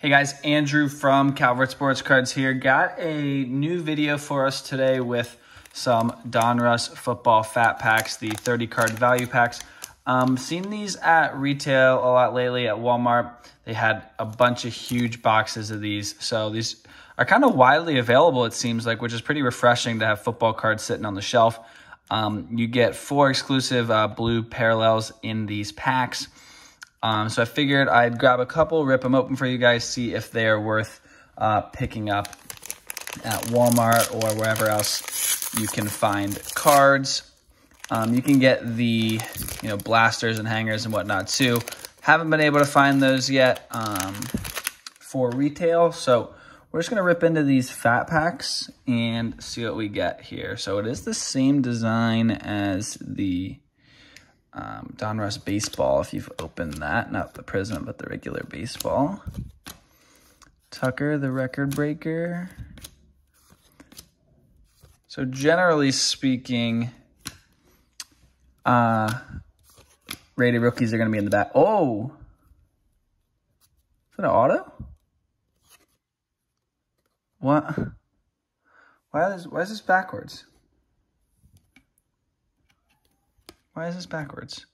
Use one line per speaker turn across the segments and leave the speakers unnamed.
Hey guys, Andrew from Calvert Sports Cards here. Got a new video for us today with some Donruss football fat packs, the 30 card value packs. Um, seen these at retail a lot lately at Walmart. They had a bunch of huge boxes of these. So these are kind of widely available, it seems like, which is pretty refreshing to have football cards sitting on the shelf. Um, you get four exclusive uh, blue parallels in these packs. Um, so I figured I'd grab a couple, rip them open for you guys, see if they are worth uh, picking up at Walmart or wherever else you can find cards. Um, you can get the you know blasters and hangers and whatnot too. Haven't been able to find those yet um, for retail, so we're just gonna rip into these fat packs and see what we get here. So it is the same design as the um, Donruss Baseball, if you've opened that. Not the Prizm, but the regular baseball. Tucker, the record breaker. So generally speaking, uh, rated rookies are going to be in the back. Oh! Is that an auto? What? Why is, why is this backwards? Why is this backwards?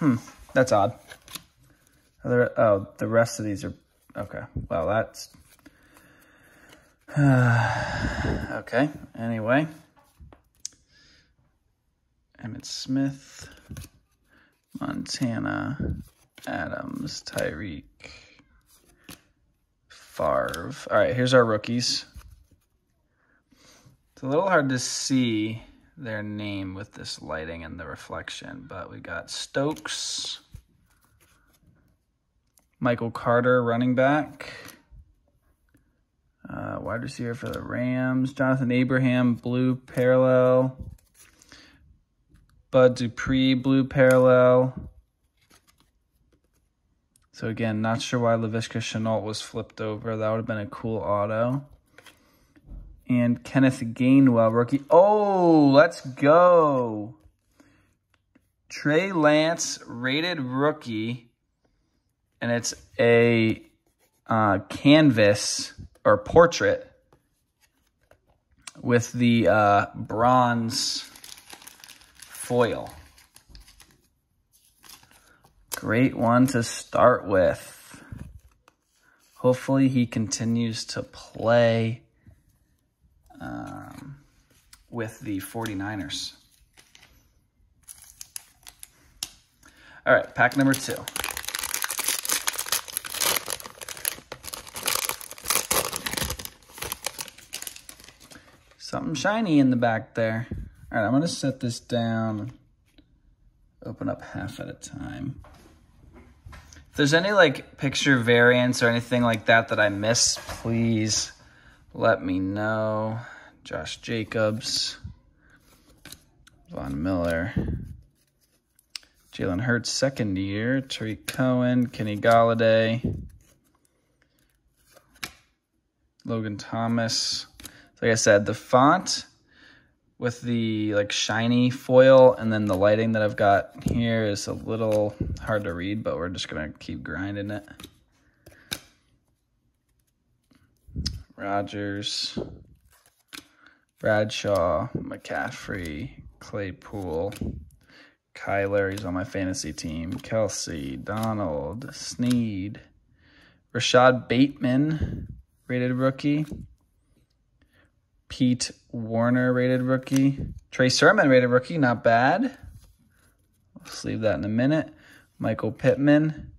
Hmm, that's odd. oh, the rest of these are, okay. Well, that's, uh, okay, anyway. Emmitt Smith, Montana, Adams, Tyreek, Favre. All right, here's our rookies. It's a little hard to see their name with this lighting and the reflection. But we got Stokes, Michael Carter, running back, uh, wide receiver for the Rams, Jonathan Abraham, blue parallel, Bud Dupree, blue parallel. So again, not sure why Laviska Shenault was flipped over. That would have been a cool auto and Kenneth Gainwell, rookie. Oh, let's go. Trey Lance, rated rookie. And it's a uh, canvas or portrait with the uh, bronze foil. Great one to start with. Hopefully he continues to play um, with the 49ers. All right, pack number two. Something shiny in the back there. All right, I'm gonna set this down, open up half at a time. If there's any like picture variants or anything like that that I miss, please let me know. Josh Jacobs, Von Miller, Jalen Hurts, second year, Tarik Cohen, Kenny Golladay, Logan Thomas. Like I said, the font with the like shiny foil and then the lighting that I've got here is a little hard to read, but we're just gonna keep grinding it. Rodgers. Bradshaw, McCaffrey, Claypool, Kyler, he's on my fantasy team, Kelce, Donald, Sneed, Rashod Bateman, rated rookie, Pete Warner, rated rookie, Trey Sermon, rated rookie, not bad. Let's leave that in a minute. Michael Pittman.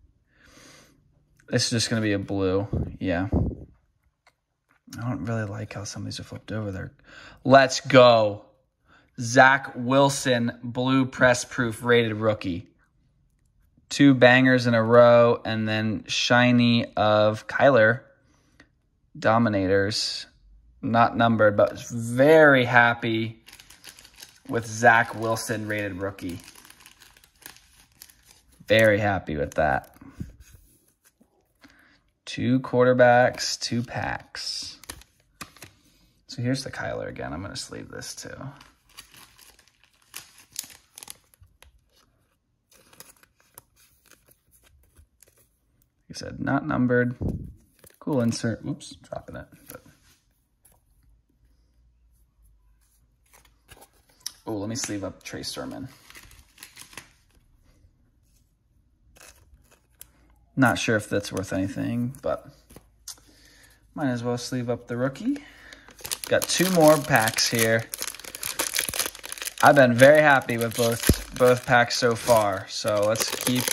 This is just going to be a blue. Yeah. I don't really like how some of these are flipped over there. Let's go. Zach Wilson, blue press proof rated rookie. Two bangers in a row, and then shiny of Kyler. Dominators. Not numbered, but very happy with Zach Wilson rated rookie. Very happy with that. Two quarterbacks, two packs. So here's the Kyler again. I'm going to sleeve this too. I said, not numbered. Cool insert. Whoops, dropping it. But Oh, let me sleeve up Trey Sermon. Not sure if that's worth anything, but might as well sleeve up the rookie. Got two more packs here. I've been very happy with both both packs so far. So let's keep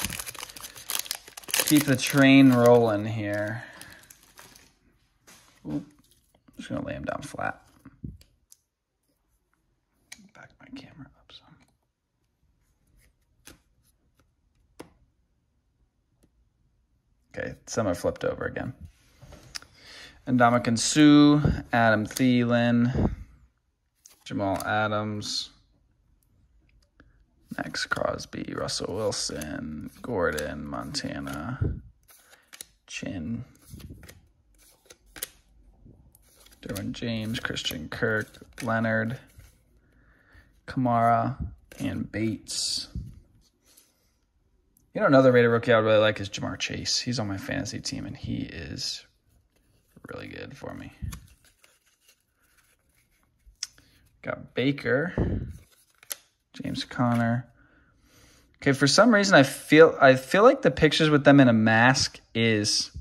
keep the train rolling here. Oop. Just gonna lay him down flat. Back my camera up some. Okay, some are flipped over again. And Suh, Adam Thielen, Jamal Adams, Maxx Crosby, Russell Wilson, Gordon, Montana, Chin, Derwin James, Christian Kirk, Leonard, Kamara, and Bates. You know, another rated rookie I really like is Ja'Marr Chase. He's on my fantasy team, and he is really good for me. Got Baker, James Conner. Okay, for some reason I feel I feel like the pictures with them in a mask is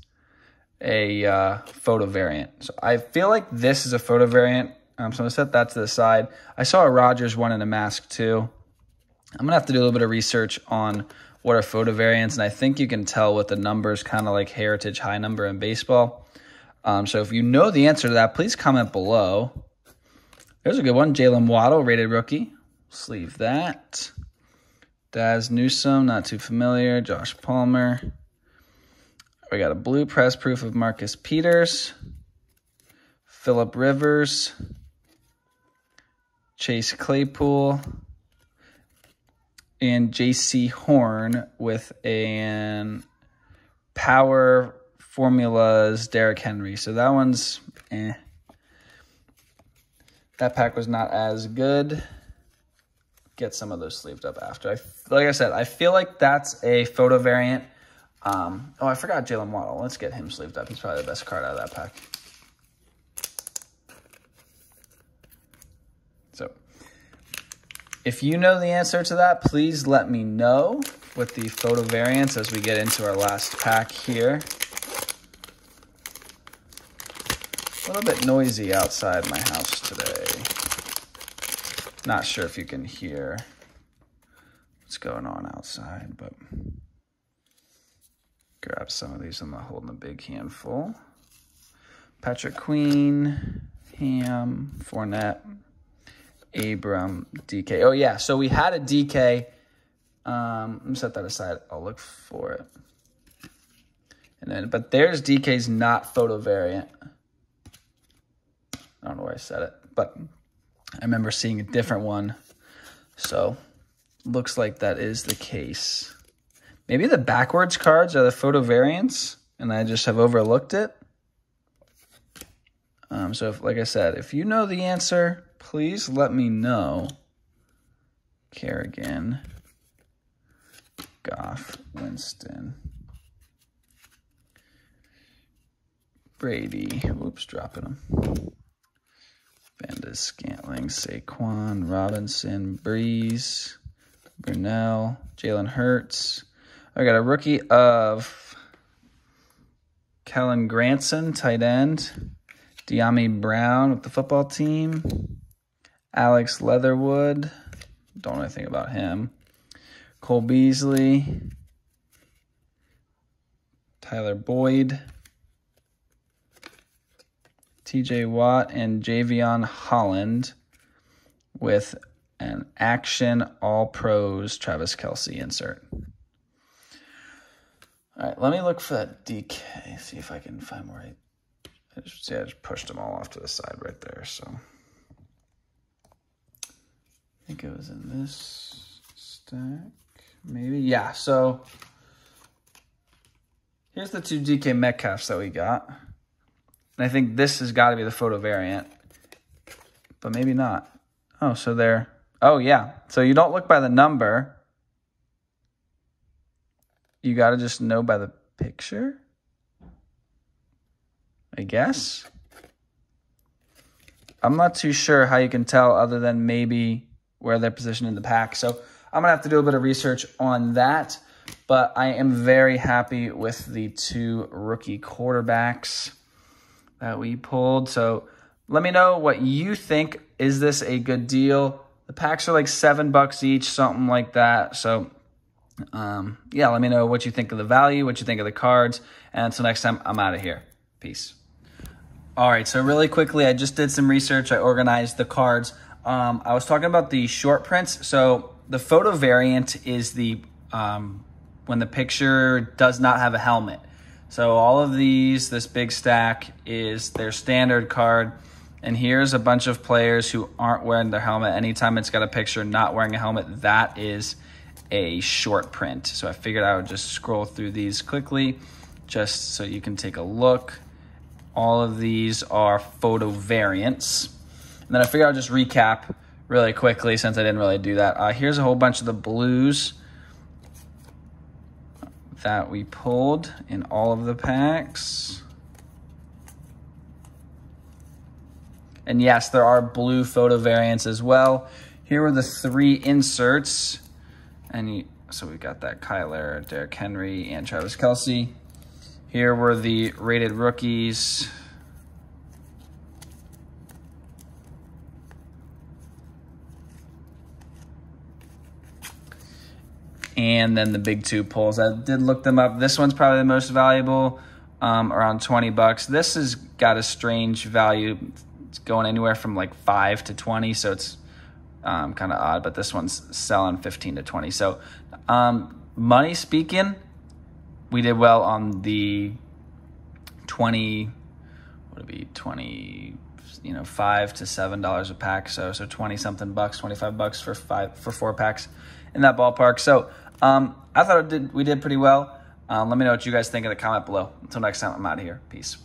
a uh, photo variant. So I feel like this is a photo variant. Um, so I'm gonna set that to the side. I saw a Rodgers one in a mask too. I'm gonna have to do a little bit of research on what are photo variants, and I think you can tell with the numbers, kind of like heritage high number in baseball. Um, so if you know the answer to that, please comment below. There's a good one. Jaylen Waddle, rated rookie. Sleeve that. Dazz Newsome, not too familiar. Josh Palmer. We got a blue press proof of Marcus Peters. Philip Rivers. Chase Claypool. And Jaycee Horn with an power formulas Derrick Henry. So that one's eh. That pack was not as good. Get some of those sleeved up after. I, like I said, I feel like that's a photo variant. Um, oh, I forgot Jaylen Waddle. Let's get him sleeved up. He's probably the best card out of that pack. So, if you know the answer to that, please let me know with the photo variants as we get into our last pack here. A little bit noisy outside my house today. Not sure if you can hear what's going on outside, but grab some of these. I'm not holding a big handful. Patrick Queen, Ham, Fournette, Abram, DK. Oh, yeah. So we had a DK. Um, let me set that aside. I'll look for it. And then, but there's DK's not photo variant. I don't know where I said it, but I remember seeing a different one. So looks like that is the case. Maybe the backwards cards are the photo variants and I just have overlooked it. Um, so if, like I said, if you know the answer, please let me know. Kerrigan, Goff, Winston, Brady. Whoops, dropping them. Vanda Scantling, Saquon, Robinson, Brees, Brunell, Jalen Hurts. I got a rookie of Kylen Granson, tight end. Dyami Brown with the football team. Alex Leatherwood. Don't know anything about him. Cole Beasley. Tyler Boyd. TJ Watt and Jevon Holland with an action all pros Travis Kelce insert. All right, let me look for that DK, see if I can find where I, I just, see, I just pushed them all off to the side right there. So I think it was in this stack, maybe. Yeah, so here's the two DK Metcalfs that we got. And I think this has got to be the photo variant, but maybe not. Oh, so there. Oh, yeah. So you don't look by the number. You got to just know by the picture. I guess. I'm not too sure how you can tell other than maybe where they're positioned in the pack. So I'm going to have to do a bit of research on that. But I am very happy with the two rookie quarterbacks that we pulled. So let me know what you think. Is this a good deal? The packs are like seven bucks each, something like that. So um, yeah, let me know what you think of the value, what you think of the cards. And until next time, I'm out of here. Peace. All right, so really quickly, I just did some research. I organized the cards. Um, I was talking about the short prints. So the photo variant is the um, when the picture does not have a helmet. So all of these, this big stack is their standard card. And here's a bunch of players who aren't wearing their helmet. Anytime it's got a picture not wearing a helmet, that is a short print. So I figured I would just scroll through these quickly just so you can take a look. All of these are photo variants. And then I figure I'll just recap really quickly since I didn't really do that. Uh, here's a whole bunch of the blues that we pulled in all of the packs. And yes, there are blue photo variants as well. Here were the three inserts. And so we got that Kyler, Derrick Henry, and Travis Kelce. Here were the rated rookies. And then the big two pulls. I did look them up. This one's probably the most valuable, um, around 20 bucks. This has got a strange value. It's going anywhere from like 5 to 20, so it's um, kind of odd, but this one's selling 15 to 20. So, um, money speaking, we did well on the 20 what would it be 20 you know 5 to 7 dollars a pack so so 20 something bucks 25 bucks for five for four packs in that ballpark. So um, i thought did, we did pretty well. Um, let me know what you guys think in the comment below. Until next time i'm out of here. Peace